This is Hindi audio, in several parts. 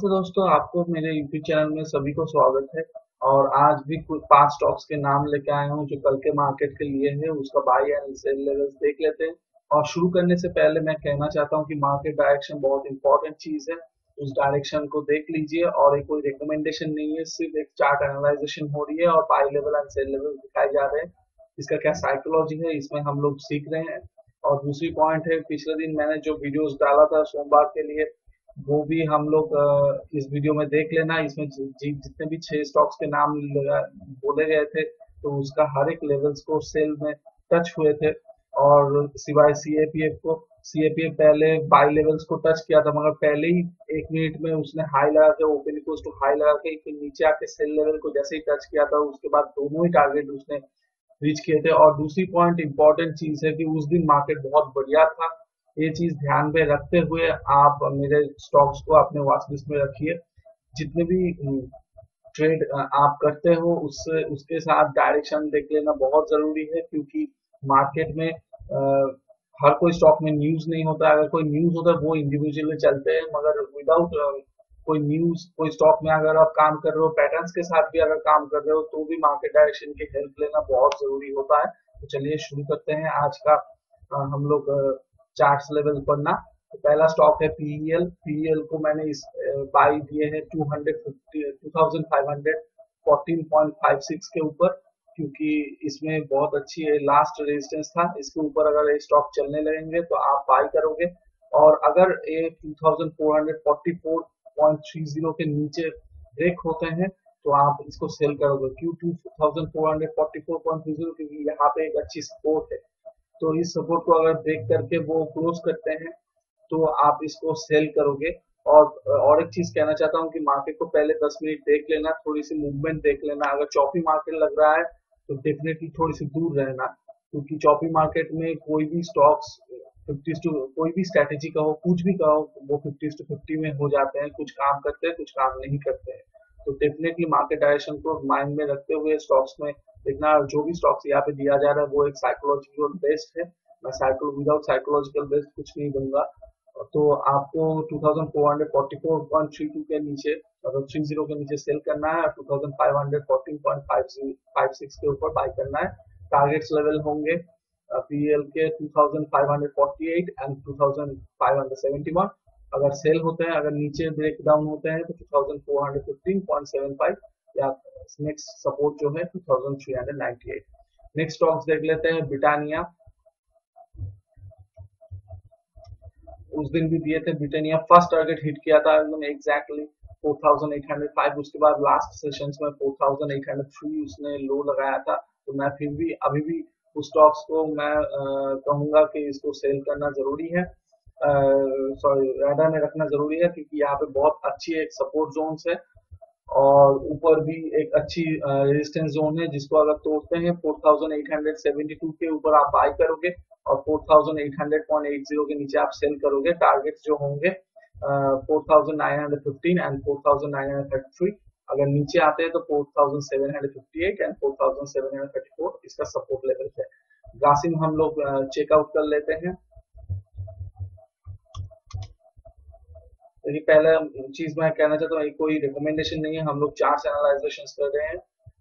नमस्ते दोस्तों, आपको मेरे यूट्यूब चैनल में सभी को स्वागत है। और आज भी कुछ पाँच स्टॉक्स के नाम लेके आया हूँ, जो कल के मार्केट के लिए है, उसका बाई एंड सेल लेवल्स देख लेते हैं। और शुरू करने से पहले मैं कहना चाहता हूँ कि मार्केट डायरेक्शन बहुत इंपॉर्टेंट चीज़ है। उस डायरेक्शन को देख लीजिए, और एक कोई रिकमेंडेशन नहीं है, सिर्फ़ एक चार्ट एनालाइजेशन हो रही है और buy level and sell level दिखाए जा रहे हैं। इसका क्या साइकोलॉजी है, इसमें हम लोग सीख रहे हैं। और दूसरी पॉइंट है, पिछले दिन मैंने जो वीडियोस डाला था सोमवार के लिए वो भी हम लोग इस वीडियो में देख लेना। इसमें जितने भी छह स्टॉक्स के नाम बोले गए थे तो उसका हर एक लेवल्स को सेल में टच हुए थे। और सिवाय सीएपीएफ को सीएपीएफ पहले बाई लेवल्स को टच किया था, मगर पहले ही एक मिनट में उसने हाई लगा के ओपन इक्वल्स टू हाई लगा के, फिर नीचे आके सेल लेवल को जैसे ही टच किया था, उसके बाद दोनों ही टारगेट उसने रीच किए थे। और दूसरी पॉइंट इंपॉर्टेंट चीज़ है कि उस दिन मार्केट बहुत बढ़िया था। ये चीज़ ध्यान में रखते हुए आप मेरे स्टॉक्स को अपने वॉच लिस्ट में रखिए। जितने भी ट्रेड आप करते हो उससे उसके साथ डायरेक्शन देख लेना बहुत ज़रूरी है क्योंकि मार्केट में आ, हर कोई स्टॉक में न्यूज़ नहीं होता। अगर कोई न्यूज़ होता है वो इंडिविजुअली चलते हैं मगर विदाउट कोई न्यूज़ कोई स्टॉक में अगर आप काम कर रहे हो पैटर्न्स के साथ भी अगर काम कर रहे हो तो भी मार्केट डायरेक्शन की हेल्प लेना बहुत ज़रूरी होता है। तो चलिए शुरू करते हैं। आज का हम लोग चार्ट्स लेवल पढ़ना तो पहला स्टॉक है पीईएल पीईएल को मैंने इस बाई दिए हैं 250 2546 के ऊपर, क्योंकि इसमें बहुत अच्छी लास्ट रेजिस्टेंस था। इसके ऊपर अगर ये स्टॉक चलने लगेंगे तो आप बाई करोगे। और अगर ये 2444.30 के नीचे ब्रेक होते हैं तो आप इसको सेल करोगे। क्यों? 2444.30 क्योंकि यहाँ पे एक अच्छी सपोर्ट है। तो इस सपोर्ट को अगर ब्रेक करके वो क्लोज करते हैं तो आप इसको सेल करोगे। और और एक चीज़ कहना चाहता हूँ कि मार्केट को पहले 10 मिनट देख लेना, थोड़ी सी मूवमेंट देख लेना। अगर चौपी मार्केट लग रहा है तो डेफिनेटली थोड़ी सी दूर रहना। क्योंकि चौपी मार्केट में कोई भी स्टॉक्स फिफ्टीज टू कोई भी स्ट्रेटेजी का हो, कुछ भी का हो, वो फिफ्टी टू फिफ्टी में हो जाते हैं। कुछ काम करते हैं, कुछ काम नहीं करते हैं। तो डेफिनेटली मार्केट डायरेक्शन को माइंड में रखते हुए स्टॉक्स में देखना जो भी स्टॉक्स यहाँ पे दिया जा रहा है, वो एक साइकोलॉजिकल बेस्ड है। मैं साइको विदाउट साइकोलॉजिकल बेस्ड कुछ नहीं दूँगा। तो आपको 2444.32 के नीचे मतलब 30 के नीचे सेल करना है, और 2514.56 के ऊपर बाय करना है। टारगेट्स लेवल होंगे पीएल के 2548 एंड 2571 अगर सेल होते हैं, अगर नीचे ब्रेक डाउन होते हैं तो 2415.75 या नेक्स्ट सपोर्ट जो है 2398 नेक्स्ट स्टॉक्स देख लेते हैं ब्रिटानिया उस दिन भी दिए थे ब्रिटानिया फ़र्स्ट टारगेट हिट किया था एकदम एग्जैक्टली 4805 उसके बाद लास्ट सेशंस में 4803 उसने लो लगाया था। तो मैं फिर भी, अभी भी उस स्टॉक्स को मैं कहूँगा कि इसको सेल करना ज़रूरी है। सॉरी रेडर में रखना ज़रूरी है क्योंकि यहाँ पे बहुत अच्छी एक सपोर्ट जोन है और ऊपर भी एक अच्छी रेजिस्टेंस जोन है जिसको अगर तोड़ते हैं 4872 के ऊपर आप बाय करोगे और 4800.80 के नीचे आप सेल करोगे टारगेट जो होंगे four thousand nine hundred fifteen and four thousand nine hundred thirty three. अगर नीचे आते हैं तो four thousand seven hundred fifty eight and four thousand seven hundred thirty four, इसका सपोर्ट लेवल है। ग्रासिम हम लोग चेकआउट कर लेते हैं। देखिए पहला चीज़ मैं कहना चाहता हूँ, कोई रिकमेंडेशन नहीं है, हम लोग चार्ट एनालाइजेशन कर रहे हैं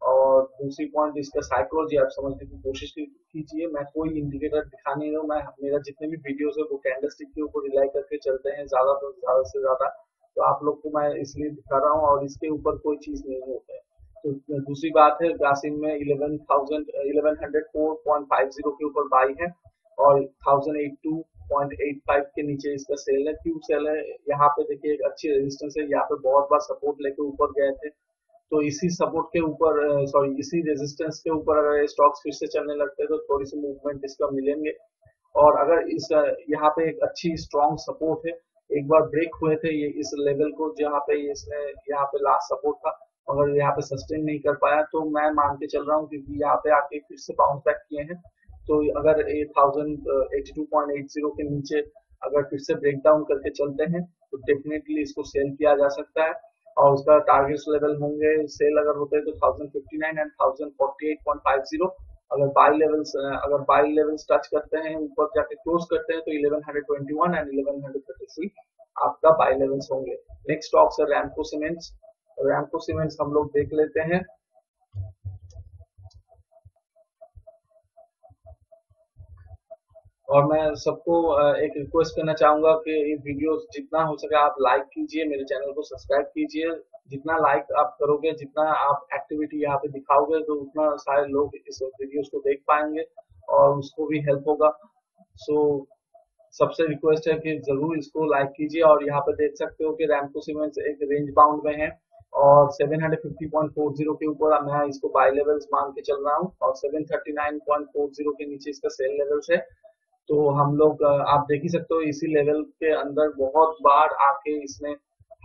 और दूसरी पॉइंट इसका साइकोलॉजी आप समझने की कोशिश कीजिए। मैं कोई इंडिकेटर दिखा नहीं रहा मैं, मेरा जितने भी वीडियोस है वो कैंडलस्टिक के ऊपर रिलाई करके चलते हैं, ज़्यादा तो ज़्यादा से ज़्यादा। तो आप लोग को मैं इसलिए दिखा रहा हूँ और इसके ऊपर कोई चीज़ नहीं होता है। तो दूसरी बात है ग्रासिम में eleven thousand eleven hundred four point five zero के ऊपर बाई है और थाउज़ेंड एट टू 0.85 के नीचे इसका सेल है क्यों सेल है। यहाँ पे देखिए एक अच्छी रेजिस्टेंस है, यहाँ पे बहुत बार सपोर्ट लेके ऊपर गए थे। तो इसी सपोर्ट के ऊपर सॉरी इसी रेजिस्टेंस के ऊपर अगर स्टॉक्स फिर से चलने लगते तो थोड़ी सी मूवमेंट इसका मिलेंगे। और अगर इस यहाँ पे एक अच्छी स्ट्रॉन्ग सपोर्ट है, एक बार ब्रेक हुए थे ये इस लेवल को जहाँ पे इसने यहाँ पे लास्ट सपोर्ट था, अगर यहाँ पे सस्टेन नहीं कर पाया तो मैं मान के चल रहा हूँ क्योंकि यहाँ पे आके फिर से बाउंस बैक किए हैं। तो अगर thousand eighty two point eight zero के नीचे अगर फिर से ब्रेक डाउन करके चलते हैं तो डेफिनेटली इसको सेल किया जा सकता है। और उसका टारगेट लेवल होंगे सेल अगर होते हैं तो thousand fifty nine and thousand forty eight point five zero अगर बाई लेवल्स अगर बाई लेवल्स टच करते हैं, ऊपर जाके क्लोज करते हैं तो eleven hundred twenty one and eleven hundred thirty three आपका बाई लेवल्स होंगे। नेक्स्ट स्टॉक्स है रैमको सीमेंट्स रैमको सीमेंट्स हम लोग देख लेते हैं। और मैं सबको एक रिक्वेस्ट करना चाहूँगा कि ये वीडियो जितना हो सके आप लाइक कीजिए मेरे चैनल को सब्सक्राइब कीजिए। जितना लाइक आप करोगे जितना आप एक्टिविटी यहाँ पे दिखाओगे तो उतना सारे लोग इस वीडियोस को देख पाएँगे और उसको भी हेल्प होगा। सो so, सबसे रिक्वेस्ट है कि ज़रूर इसको लाइक कीजिए और यहाँ पे देख सकते हो कि रैमको सीमेंट्स एक रेंज बाउंड में है और 750.40 के ऊपर मैं इसको बाई लेवल्स मान के चल रहा हूँ और 739.40 के नीचे इसका सेल लेवल्स है। तो हम लोग, आप देख ही सकते हो, इसी लेवल के अंदर बहुत बार आके इसने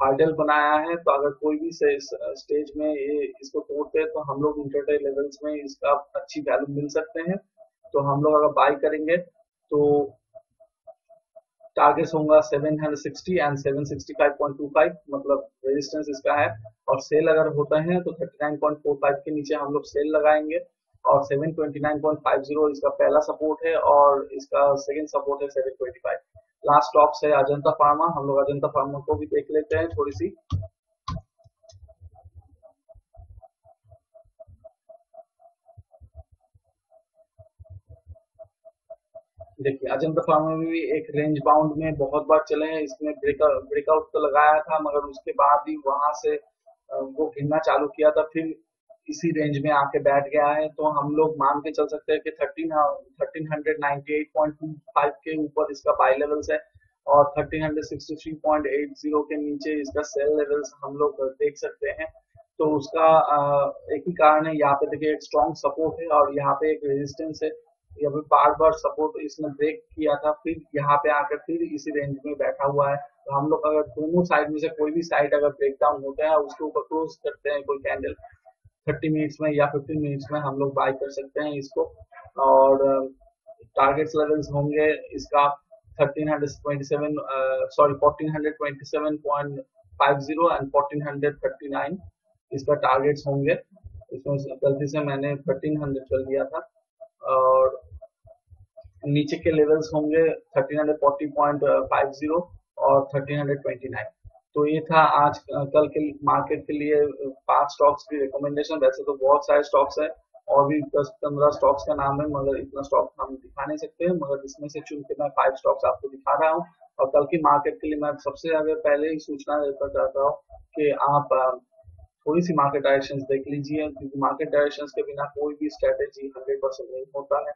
हार्डल बनाया है। तो अगर कोई भी स्टेज में ये इसको तोड़ते हैं तो हम लोग इंटरडे लेवल्स में इसका अच्छी वैल्यू मिल सकते हैं। तो हम लोग अगर बाई करेंगे तो टारगेट होगा 760 एंड 765.25 मतलब रेजिस्टेंस इसका है। और सेल अगर होता है तो 39.45 के नीचे हम लोग सेल लगाएँगे। और 729.50 इसका पहला सपोर्ट है और इसका सेकंड सपोर्ट है 725 लास्ट स्टॉक्स है अजंता फार्मा हम लोग अजंता फार्मा को भी देख लेते हैं थोड़ी सी देखिए अजंता फार्मा में भी एक रेंज बाउंड में बहुत बार चले हैं। इसमें ब्रेकआउट ब्रेकआउट तो लगाया था, मगर उसके बाद भी वहाँ से वो गिरना चालू किया था। फिर इसी रेंज में आके बैठ गया है तो हम लोग मान के चल सकते हैं कि thirteen thirteen hundred ninety eight point two five के ऊपर इसका बाई लेवल्स है और thirteen hundred sixty three point eight zero के नीचे इसका सेल लेवल्स हम लोग देख सकते हैं। तो उसका एक ही कारण है, यहाँ पे देखिए एक स्ट्रॉन्ग सपोर्ट है और यहाँ पे एक रेजिस्टेंस है। यहाँ पे बार बार सपोर्ट इसने ब्रेक किया था, फिर यहाँ पे आकर फिर इसी रेंज में बैठा हुआ है। तो हम लोग अगर दोनों साइड में से कोई भी साइड अगर ब्रेक डाउन होता है, उसके ऊपर क्लोज करते हैं कोई कैंडल थर्टी मिनट्स में या फिफ्टीन मिनट्स में हम लोग बाय कर सकते हैं इसको। और टारगेट्स लेवल्स होंगे इसका thirteen hundred twenty seven sorry fourteen hundred twenty seven point five zero and fourteen hundred thirty nine इसका टारगेट्स होंगे। इसमें गलती से मैंने थर्टीन हंड्रेड कर दिया था। और नीचे के लेवल्स होंगे thirteen hundred forty point five zero और थर्टीन हंड्रेड ट्वेंटी नाइन तो ये था आज कल के मार्केट के लिए पाँच स्टॉक्स की रिकमेंडेशन वैसे तो बहुत सारे स्टॉक्स है और भी दस पंद्रह स्टॉक्स का नाम है, मगर इतना स्टॉक हम दिखा नहीं सकते। हैं मगर इसमें से चुन के मैं फाइव स्टॉक्स आपको दिखा रहा हूँ। और कल की मार्केट के लिए मैं सबसे आगे पहले ही सूचना देता चाहता हूँ कि आप थोड़ी सी मार्केट डायरेक्शन देख लीजिए, क्योंकि मार्केट डायरेक्शन के बिना कोई भी स्ट्रेटेजी हंड्रेड परसेंट नहीं होता है।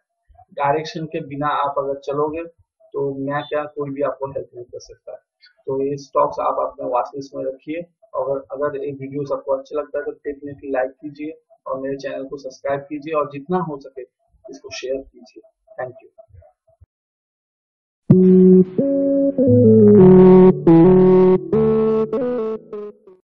डायरेक्शन के बिना आप अगर चलोगे तो मैं क्या, कोई भी आपको हेल्प नहीं कर सकता। है तो ये स्टॉक्स आप अपने वाचलिस्ट में रखिए। और अगर ये वीडियो आपको अच्छा लगता है तो डेफिनेटली लाइक कीजिए और मेरे चैनल को सब्सक्राइब कीजिए और जितना हो सके इसको शेयर कीजिए। Thank you